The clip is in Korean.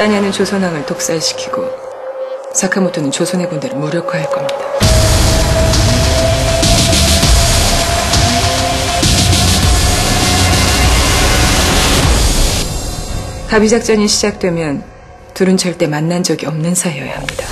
따냐는 조선왕을 독살시키고 사카모토는 조선의 군대를 무력화할 겁니다. 가비 작전이 시작되면 둘은 절대 만난 적이 없는 사이여야 합니다.